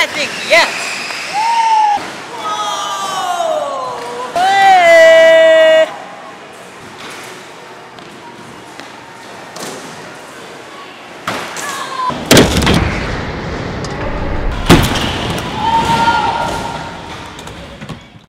I think yes.